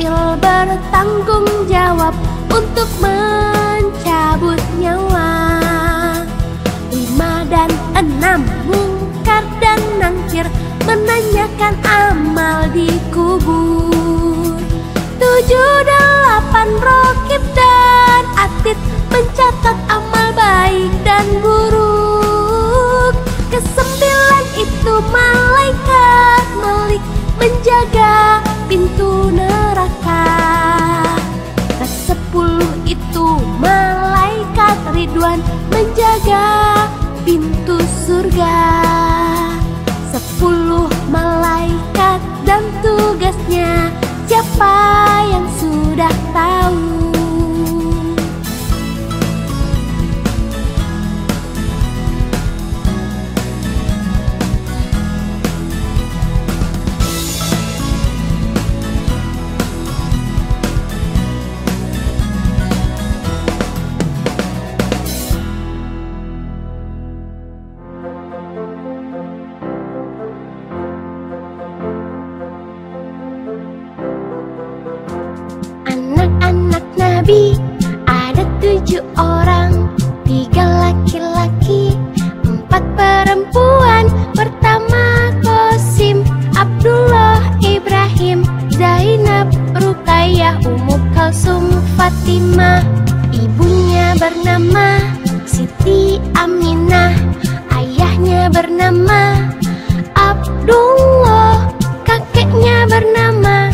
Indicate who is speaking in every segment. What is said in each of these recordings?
Speaker 1: Israel bertanggung jawab untuk mencabut nyawa. Lima dan enam mungkar dan nangkir menanyakan amal di kubur. Tujuh delapan Fatima Ibunya bernama Siti Aminah Ayahnya bernama Abdullah Kakeknya bernama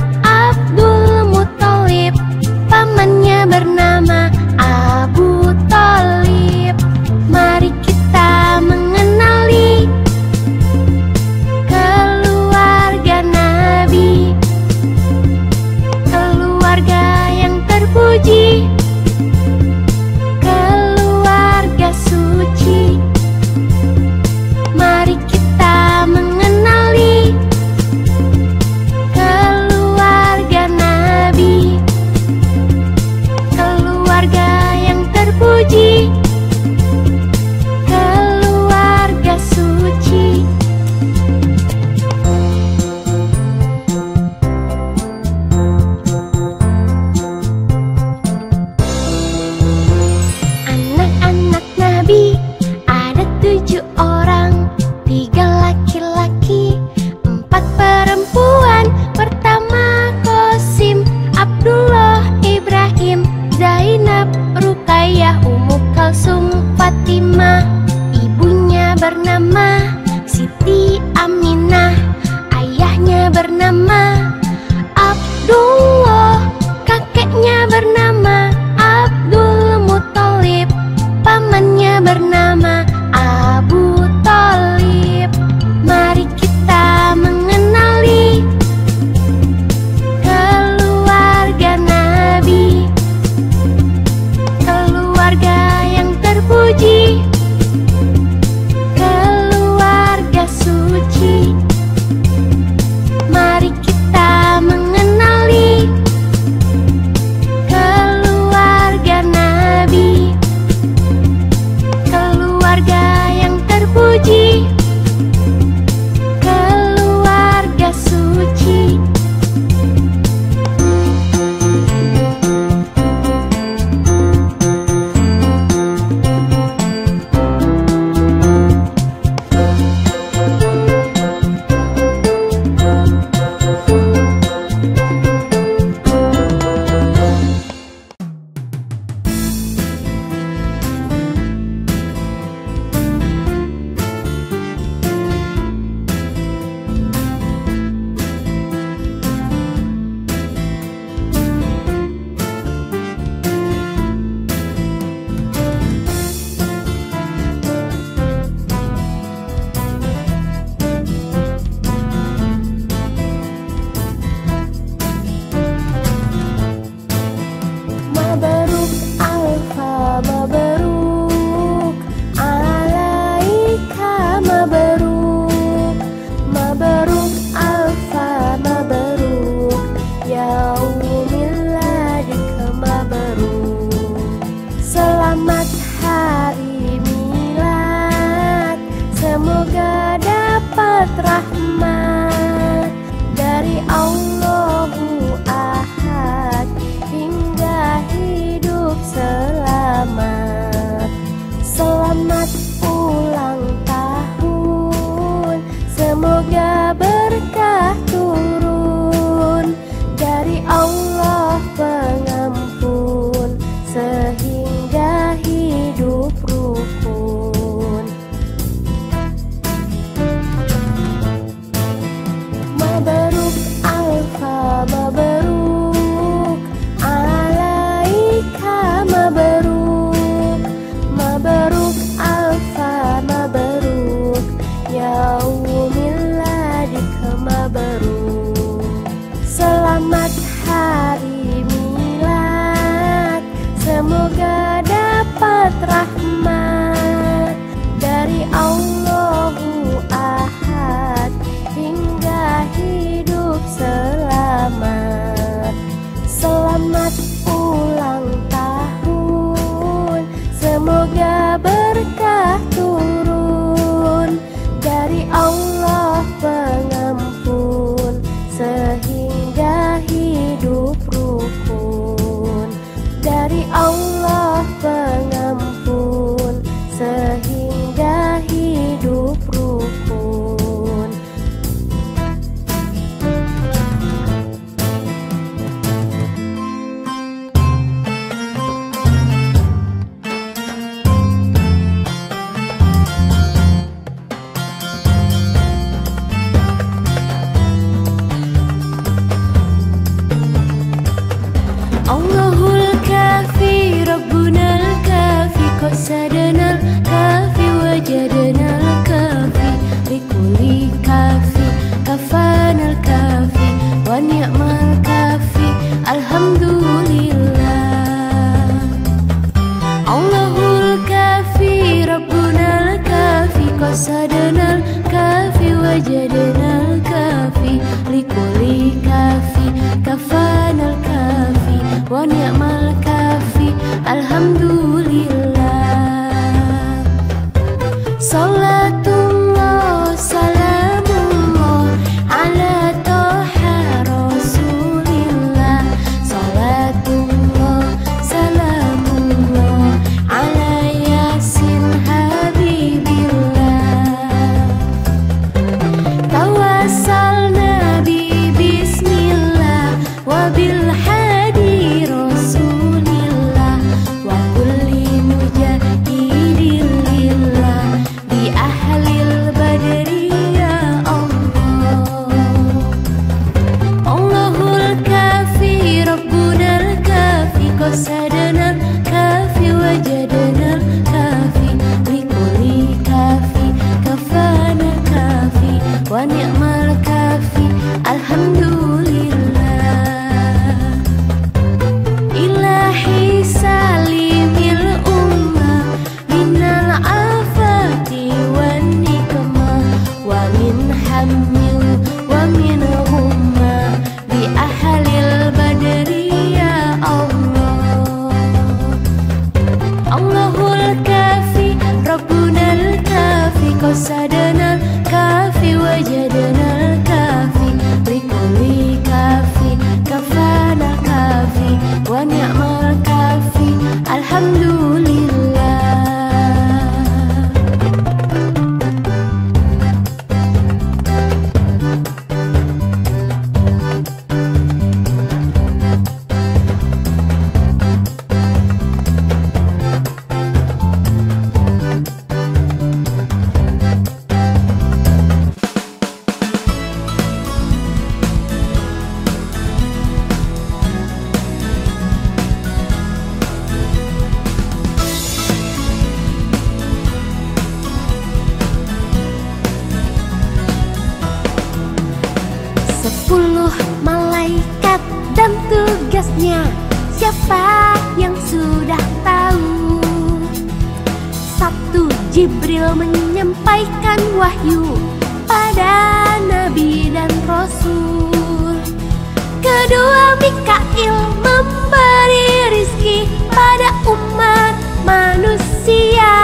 Speaker 1: Ismail memberi rizki pada umat manusia.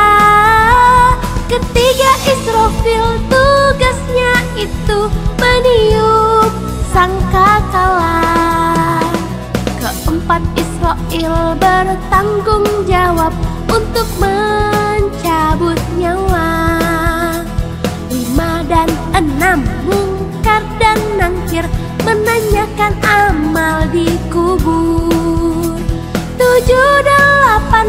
Speaker 1: Ketiga Israfil tugasnya itu meniup sangkakala. Keempat Israel bertanggung jawab untuk mencabut nyawa. Lima dan enam menanyakan amal di kubur. Tujuh delapan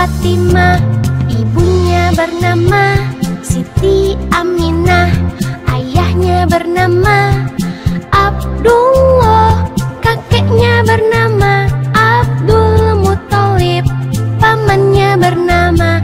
Speaker 1: Fatimah Ibunya bernama Siti Aminah Ayahnya bernama Abdullah Kakeknya bernama Abdul Muthalib Pamannya bernama